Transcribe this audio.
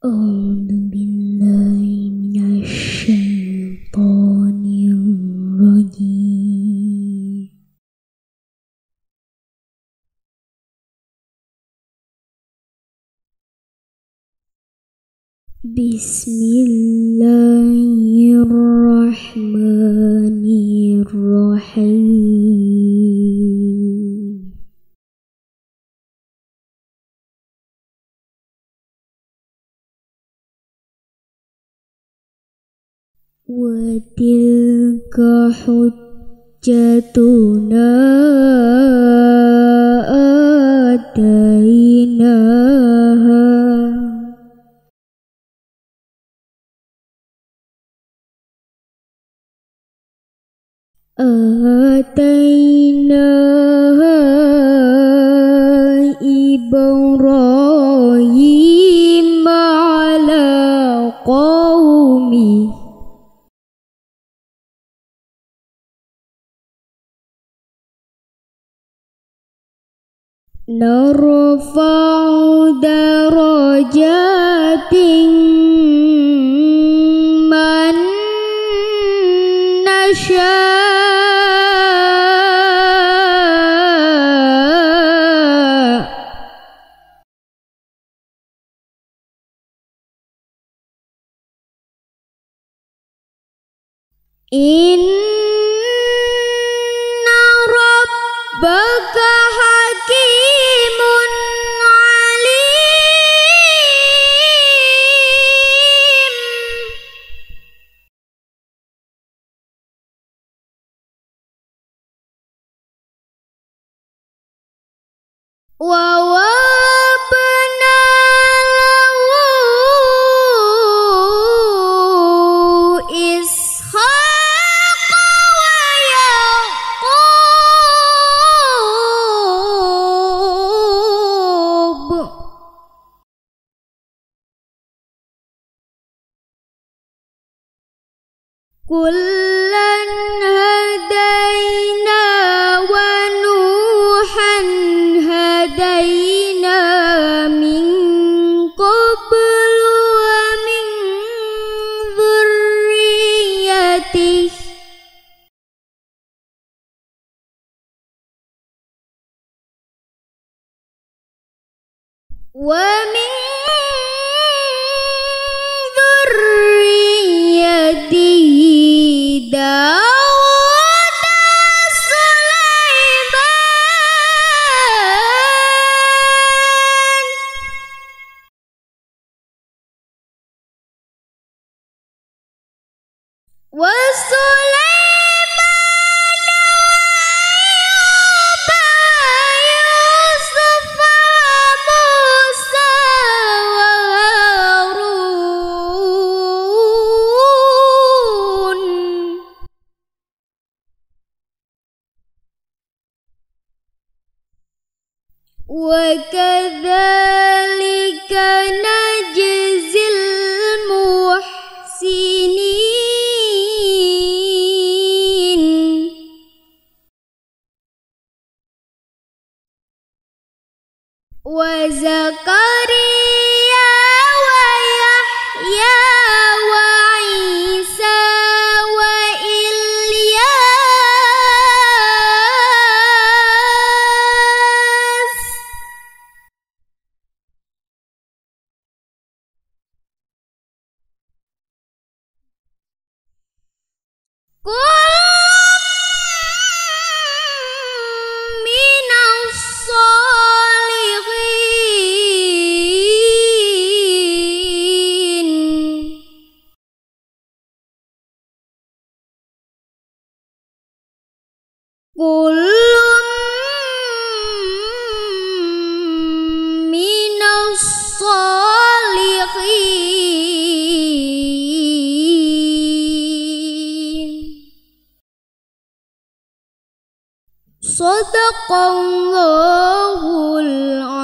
ôm bên lời nhà sinh bò niềm rồi nhì Bismillah. وتلك حجتنا آتيناها آتيناها نرفع درجات من نشاء إن ربك ووهبنا له إسحاق ويعقوب كلا ومن ذريته داود سليمان. وكذلك نجزي المحسنين. وزكريا كل صدق الله العظيم.